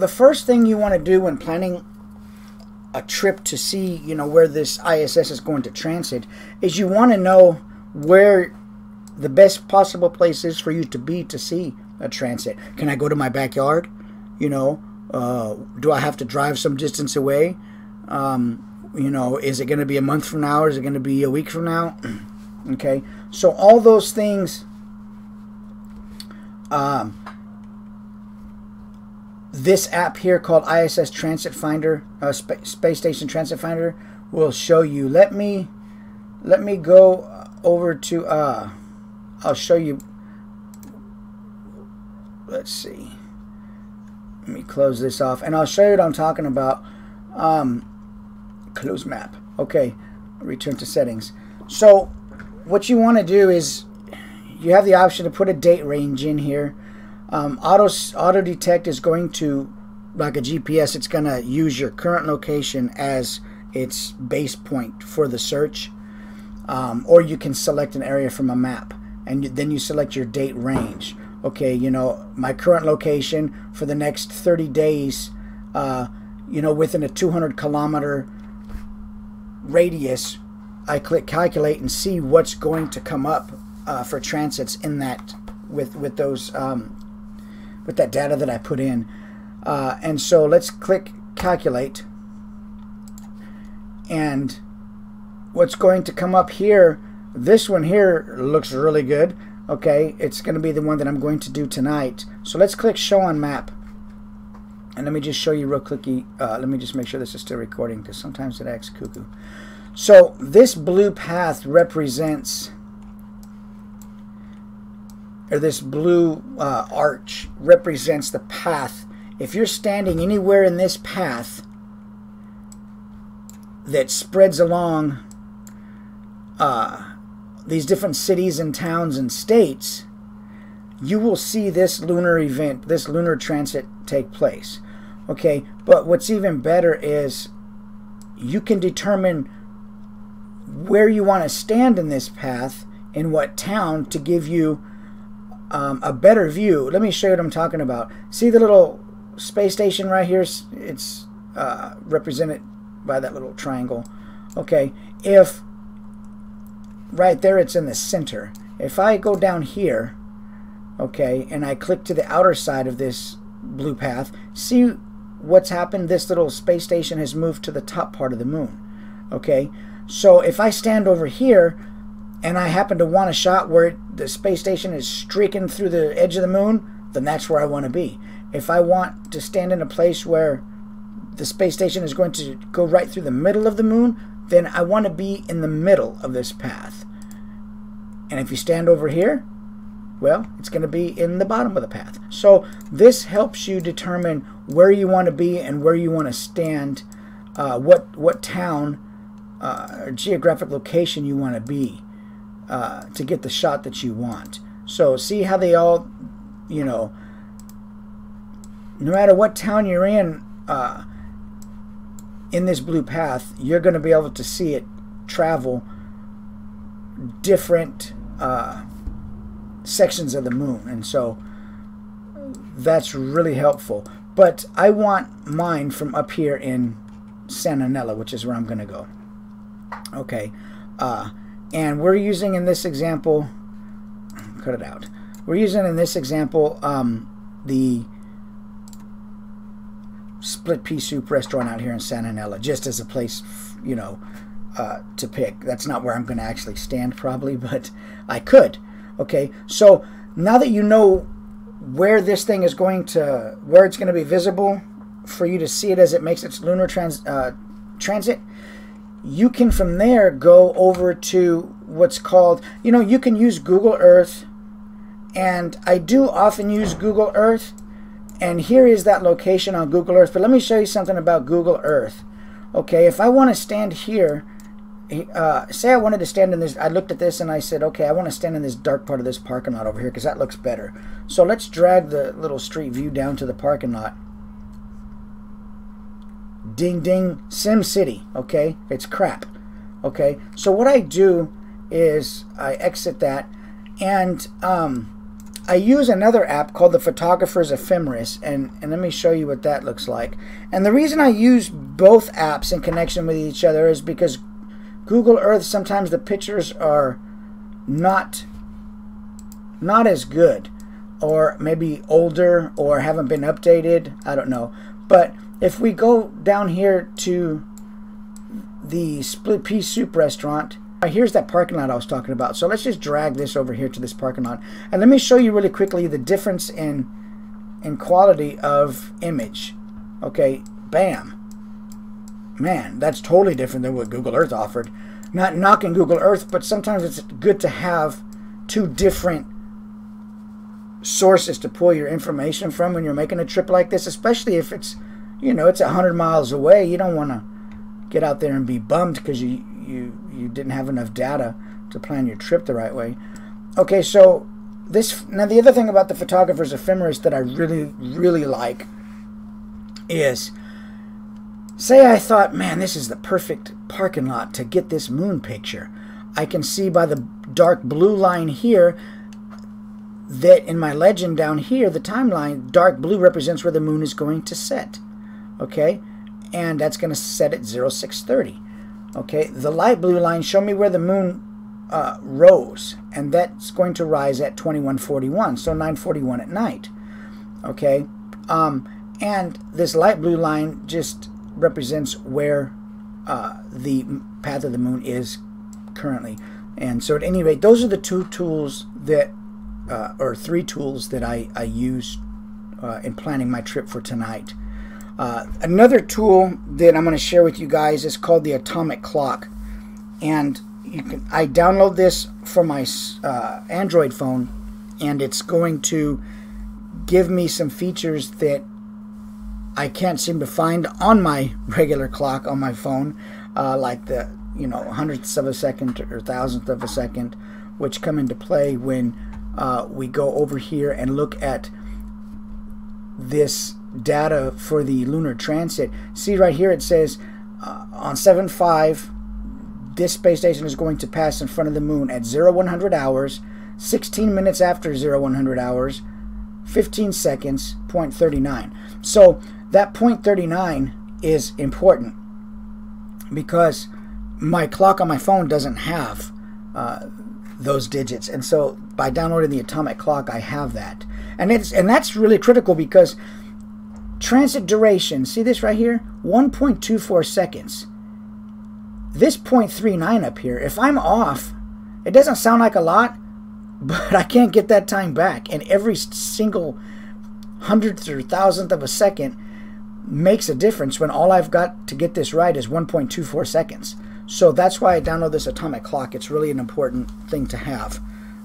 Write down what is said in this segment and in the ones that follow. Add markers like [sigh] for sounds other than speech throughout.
the first thing you want to do when planning a trip to see, you know, where this ISS is going to transit is you want to know where the best possible place is for you to be to see a transit. Can I go to my backyard? You know, uh, do I have to drive some distance away? Um, you know, is it going to be a month from now is it going to be a week from now? [clears throat] okay, so all those things. Um, this app here called ISS Transit Finder, uh, Sp Space Station Transit Finder, will show you. Let me, let me go over to. Uh, I'll show you. Let's see. Let me close this off, and I'll show you what I'm talking about. Um, close map. Okay, return to settings. So, what you want to do is, you have the option to put a date range in here. Um, auto auto detect is going to like a GPS. It's going to use your current location as its base point for the search, um, or you can select an area from a map, and then you select your date range. Okay, you know my current location for the next 30 days. Uh, you know within a 200 kilometer radius. I click calculate and see what's going to come up uh, for transits in that with with those um, with that data that I put in. Uh, and so let's click calculate. And what's going to come up here, this one here looks really good. Okay, it's going to be the one that I'm going to do tonight. So let's click show on map. And let me just show you real quickly. Uh, let me just make sure this is still recording because sometimes it acts cuckoo. So this blue path represents or this blue uh, arch represents the path. If you're standing anywhere in this path that spreads along uh, these different cities and towns and states, you will see this lunar event, this lunar transit take place. Okay, but what's even better is you can determine where you want to stand in this path, in what town, to give you um, a better view. Let me show you what I'm talking about. See the little space station right here? It's uh, represented by that little triangle. Okay, if right there it's in the center. If I go down here, okay, and I click to the outer side of this blue path, see what's happened? This little space station has moved to the top part of the moon. Okay, so if I stand over here, and I happen to want a shot where the space station is streaking through the edge of the moon, then that's where I want to be. If I want to stand in a place where the space station is going to go right through the middle of the moon, then I want to be in the middle of this path. And if you stand over here, well, it's going to be in the bottom of the path. So this helps you determine where you want to be and where you want to stand, uh, what what town uh, or geographic location you want to be. Uh, to get the shot that you want. So see how they all, you know, no matter what town you're in, uh, in this blue path, you're going to be able to see it travel different uh, sections of the moon. And so that's really helpful. But I want mine from up here in Santa Nella, which is where I'm going to go. Okay. Uh, and we're using in this example, cut it out. We're using in this example um, the split pea soup restaurant out here in Santa just as a place, you know, uh, to pick. That's not where I'm going to actually stand probably, but I could. Okay, so now that you know where this thing is going to, where it's going to be visible for you to see it as it makes its lunar trans, uh, transit, you can from there go over to what's called, you know, you can use Google Earth. And I do often use Google Earth. And here is that location on Google Earth. But let me show you something about Google Earth. Okay, if I want to stand here, uh, say I wanted to stand in this, I looked at this and I said, okay, I want to stand in this dark part of this parking lot over here because that looks better. So let's drag the little street view down to the parking lot. Ding ding, Sim City. Okay, it's crap. Okay, so what I do is I exit that, and um, I use another app called the Photographer's Ephemeris, and, and let me show you what that looks like. And the reason I use both apps in connection with each other is because Google Earth, sometimes the pictures are not, not as good, or maybe older, or haven't been updated. I don't know. But if we go down here to the Split Pea Soup restaurant, uh, Here's that parking lot I was talking about. So let's just drag this over here to this parking lot. And let me show you really quickly the difference in, in quality of image. Okay, bam. Man, that's totally different than what Google Earth offered. Not knocking Google Earth, but sometimes it's good to have two different sources to pull your information from when you're making a trip like this, especially if it's, you know, it's 100 miles away. You don't want to get out there and be bummed because you, you you didn't have enough data to plan your trip the right way. Okay, so this now the other thing about the photographer's ephemeris that I really really like is say I thought, man, this is the perfect parking lot to get this moon picture. I can see by the dark blue line here that in my legend down here, the timeline, dark blue represents where the moon is going to set. Okay? And that's going to set at 0630. Okay, the light blue line show me where the moon uh, rose, and that's going to rise at 2141, so 941 at night. Okay, um, and this light blue line just represents where uh, the path of the moon is currently. And so, at any rate, those are the two tools that, uh, or three tools that I, I use uh, in planning my trip for tonight. Uh, another tool that I'm going to share with you guys is called the Atomic Clock, and you can I download this for my uh, Android phone, and it's going to give me some features that I can't seem to find on my [laughs] regular clock on my phone, uh, like the you know hundredths of a second or thousandth of a second, which come into play when uh, we go over here and look at this data for the lunar transit. See right here it says uh, on 7-5 this space station is going to pass in front of the moon at 0100 hours, 16 minutes after 0100 hours, 15 seconds, 0.39. So that 0.39 is important because my clock on my phone doesn't have uh, those digits. And so by downloading the atomic clock, I have that. And it's and that's really critical because Transit duration, see this right here? 1.24 seconds. This 0.39 up here, if I'm off, it doesn't sound like a lot, [laughs] but I can't get that time back. And every single hundredth or thousandth of a second makes a difference when all I've got to get this right is 1.24 seconds. So that's why I download this atomic clock. It's really an important thing to have.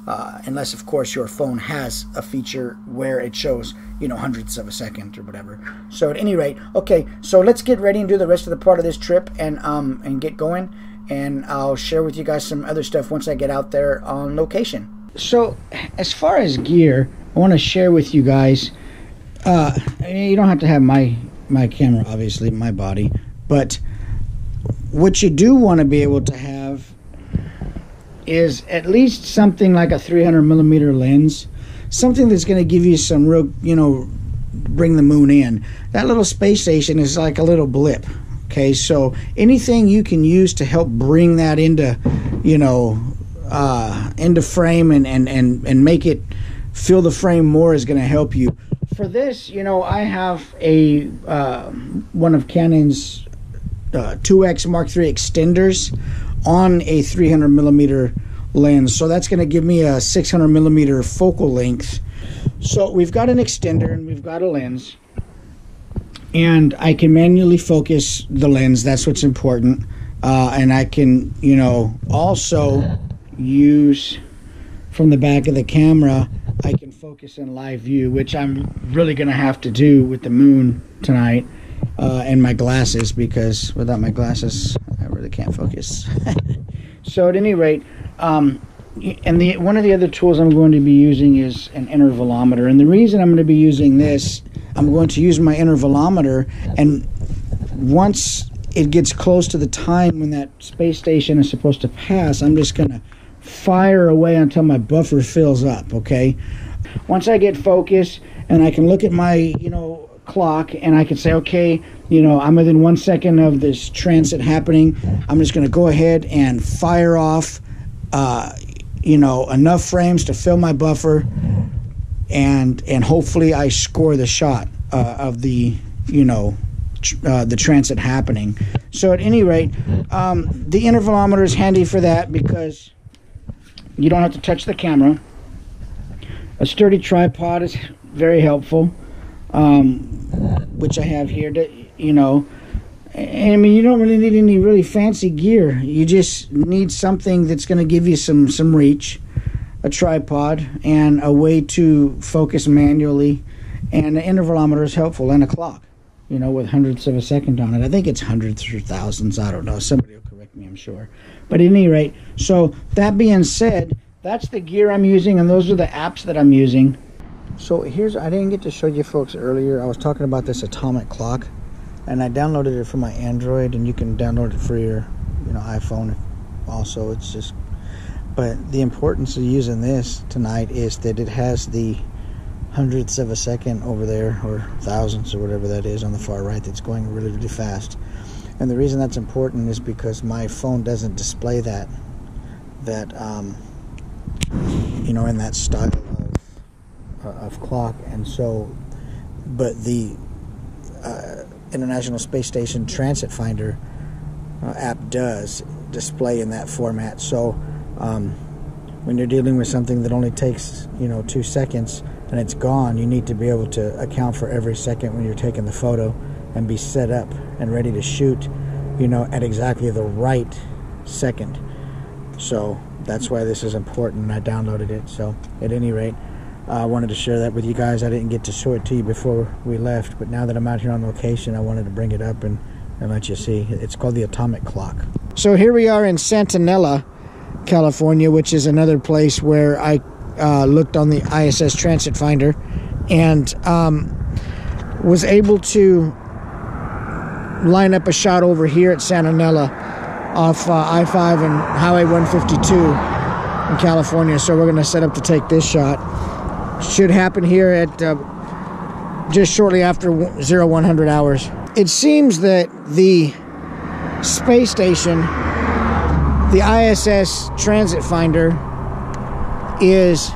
Uh, unless, of course, your phone has a feature where it shows, you know, hundredths of a second or whatever. So at any rate, okay, so let's get ready and do the rest of the part of this trip and um, and get going. And I'll share with you guys some other stuff once I get out there on location. So as far as gear, I want to share with you guys. Uh, you don't have to have my my camera, obviously, my body, but what you do want to be able to have is at least something like a 300 millimeter lens, something that's going to give you some real, you know, bring the moon in. That little space station is like a little blip. Okay, so anything you can use to help bring that into, you know, uh, into frame and, and, and, and make it fill the frame more is going to help you. For this, you know, I have a uh, one of Canon's uh, 2X Mark III extenders on a 300 millimeter lens. So that's going to give me a 600 millimeter focal length. So we've got an extender and we've got a lens. And I can manually focus the lens. That's what's important. Uh, and I can, you know, also use from the back of the camera, I can focus in live view, which I'm really going to have to do with the moon tonight uh, and my glasses because without my glasses, I really can't focus. [laughs] so at any rate, um, and the one of the other tools I'm going to be using is an intervalometer. And the reason I'm going to be using this, I'm going to use my intervalometer, and once it gets close to the time when that space station is supposed to pass, I'm just going to fire away until my buffer fills up. Okay. Once I get focus and I can look at my, you know, clock and I can say, okay, you know, I'm within one second of this transit happening. I'm just going to go ahead and fire off, uh, you know, enough frames to fill my buffer, and and hopefully I score the shot uh, of the, you know, uh, the transit happening. So at any rate, um, the intervalometer is handy for that because you don't have to touch the camera. A sturdy tripod is very helpful, um, which I have here. To, you know, and, I mean, you don't really need any really fancy gear. You just need something that's going to give you some some reach, a tripod, and a way to focus manually. And the intervalometer is helpful, and a clock you know, with hundredths of a second on it. I think it's hundreds or thousands. I don't know. Somebody will correct me, I'm sure. But at any rate, so that being said, that's the gear I'm using, and those are the apps that I'm using. So here's, I didn't get to show you folks earlier. I was talking about this atomic clock, and I downloaded it for my Android, and you can download it for your, you know, iPhone. Also, it's just, but the importance of using this tonight is that it has the hundredths of a second over there, or thousands, or whatever that is on the far right, that's going really, really fast. And the reason that's important is because my phone doesn't display that, that um, you know, in that style of, clock. And so, but the uh, International Space Station Transit Finder uh, app does display in that format. So, um, when you're dealing with something that only takes, you know, two seconds and it's gone, you need to be able to account for every second when you're taking the photo and be set up and ready to shoot, you know, at exactly the right second. So that's why this is important. I downloaded it. So at any rate, I wanted to share that with you guys. I didn't get to show it to you before we left, but now that I'm out here on location, I wanted to bring it up and, and let you see. It's called the Atomic Clock. So here we are in Santa Nella, California, which is another place where I uh, looked on the ISS Transit Finder and um, was able to line up a shot over here at Santa Nella off uh, I 5 and Highway 152 in California. So we're going to set up to take this shot. Should happen here at uh, just shortly after 0100 hours. It seems that the space station, the ISS Transit Finder, is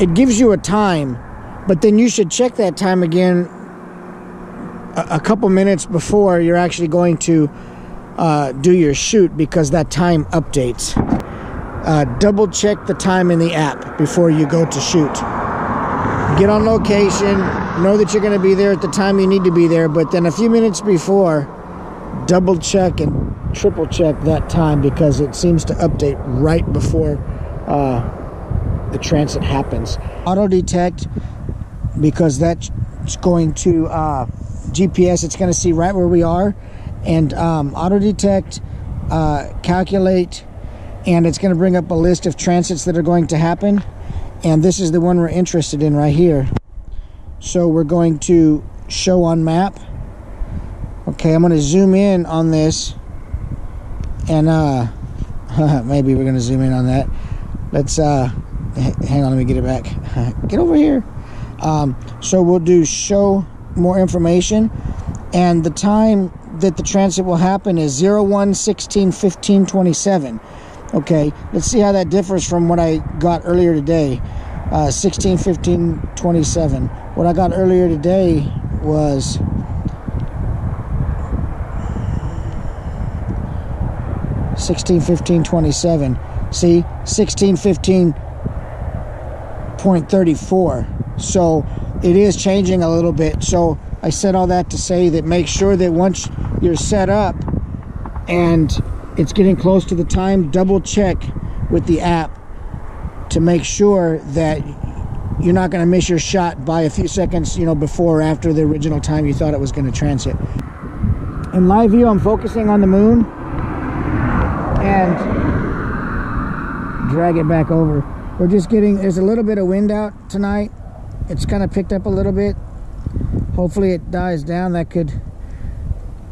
it gives you a time, but then you should check that time again a, a couple minutes before you're actually going to uh, do your shoot because that time updates. Uh, double check the time in the app before you go to shoot. Get on location, know that you're going to be there at the time you need to be there, but then a few minutes before, double check and triple check that time because it seems to update right before uh, the transit happens. Auto detect because that's going to uh, GPS. It's going to see right where we are, and um, auto detect, uh, calculate, and it's going to bring up a list of transits that are going to happen. And this is the one we're interested in right here. So we're going to show on map. Okay, I'm going to zoom in on this, and uh, [laughs] maybe we're going to zoom in on that. Let's uh, hang on. Let me get it back. [laughs] get over here. Um, so we'll do show more information, and the time that the transit will happen is 01 16 15 27. Okay, let's see how that differs from what I got earlier today. Uh, 16 15 27. What I got earlier today was Sixteen, fifteen, twenty-seven. See, 1615.34. So it is changing a little bit. So I said all that to say that make sure that once you're set up and it's getting close to the time, double check with the app to make sure that you're not going to miss your shot by a few seconds, you know, before or after the original time you thought it was going to transit. In live view, I'm focusing on the moon and drag it back over. We're just getting, there's a little bit of wind out tonight. It's kind of picked up a little bit. Hopefully it dies down. That could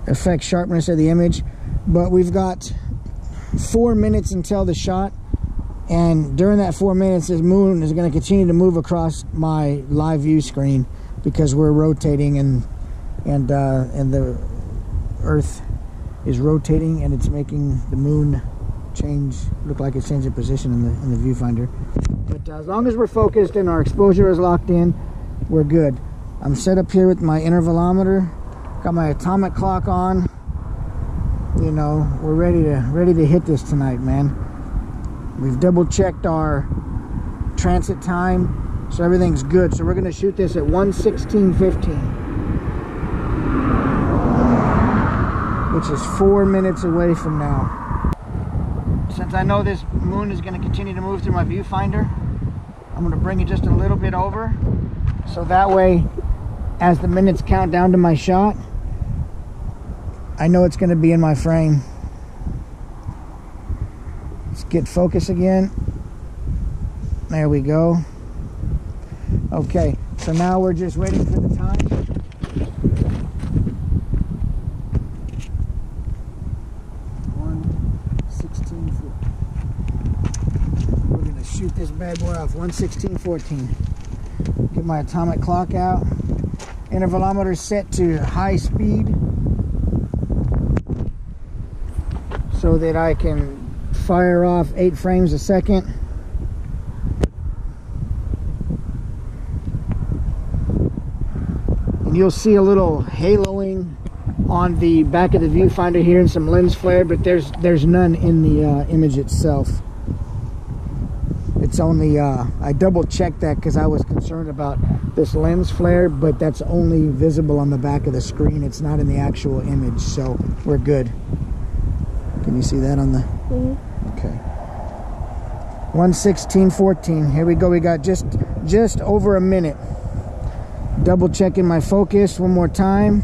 affect sharpness of the image. But we've got four minutes until the shot. And during that four minutes, this moon is going to continue to move across my live view screen because we're rotating and and uh, and the Earth is rotating and it's making the moon change look like it's changing position in the in the viewfinder. But uh, as long as we're focused and our exposure is locked in, we're good. I'm set up here with my intervalometer, got my atomic clock on. You know, we're ready to ready to hit this tonight, man. We've double checked our transit time, so everything's good. So we're gonna shoot this at 116.15, which is four minutes away from now. Since I know this moon is gonna continue to move through my viewfinder, I'm gonna bring it just a little bit over. So that way, as the minutes count down to my shot, I know it's gonna be in my frame. Let's get focus again. There we go. Okay, so now we're just waiting for the time. Shoot this bad boy off. One sixteen fourteen. Get my atomic clock out. Intervalometer set to high speed so that I can fire off eight frames a second. And you'll see a little haloing on the back of the viewfinder here and some lens flare, but there's there's none in the uh, image itself. It's only, uh, I double checked that because I was concerned about this lens flare, but that's only visible on the back of the screen. It's not in the actual image, so we're good. You see that on the? Mm -hmm. Okay. 116.14. Here we go. We got just just over a minute. Double checking my focus one more time.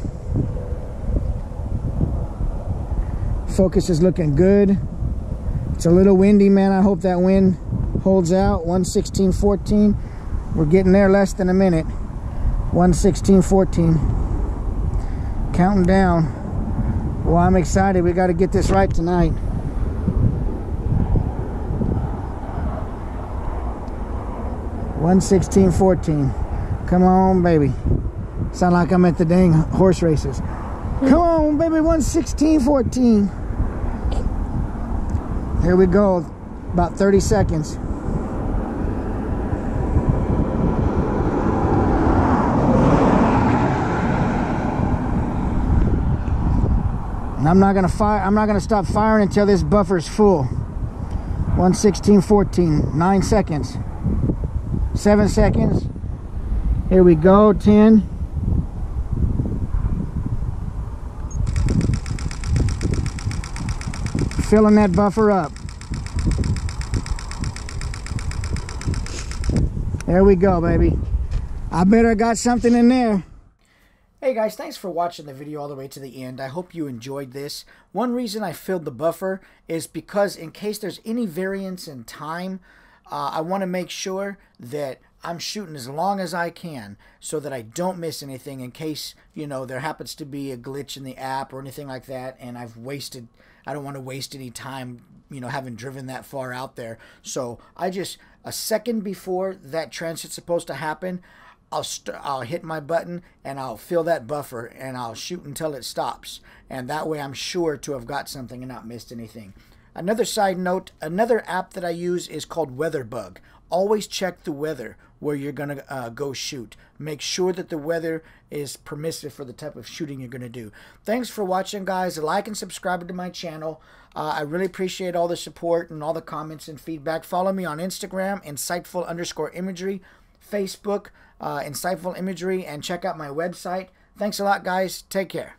Focus is looking good. It's a little windy, man. I hope that wind holds out. 116.14. We're getting there less than a minute. 116.14. Counting down. Well, I'm excited. We got to get this right tonight. One sixteen fourteen. Come on, baby. Sound like I'm at the dang horse races. Come on, baby. One sixteen fourteen. Here we go. About 30 seconds. And I'm not gonna fire, I'm not gonna stop firing until this buffer's full. 116, 14, nine seconds, seven seconds. Here we go, 10. Filling that buffer up. There we go, baby. I better got something in there. Hey guys, thanks for watching the video all the way to the end. I hope you enjoyed this. One reason I filled the buffer is because in case there's any variance in time, uh, I want to make sure that I'm shooting as long as I can so that I don't miss anything in case, you know, there happens to be a glitch in the app or anything like that and I've wasted, I don't want to waste any time, you know, having driven that far out there. So I just, a second before that transit's supposed to happen, I'll st- I'll hit my button and I'll fill that buffer and I'll shoot until it stops. And that way I'm sure to have got something and not missed anything. Another side note, another app that I use is called WeatherBug. Always check the weather where you're going to uh, go shoot. Make sure that the weather is permissive for the type of shooting you're going to do. Thanks for watching, guys. Like and subscribe to my channel. Uh, I really appreciate all the support and all the comments and feedback. Follow me on Instagram, insightful underscore imagery, Facebook, uh, insightful imagery, and check out my website. Thanks a lot, guys. Take care.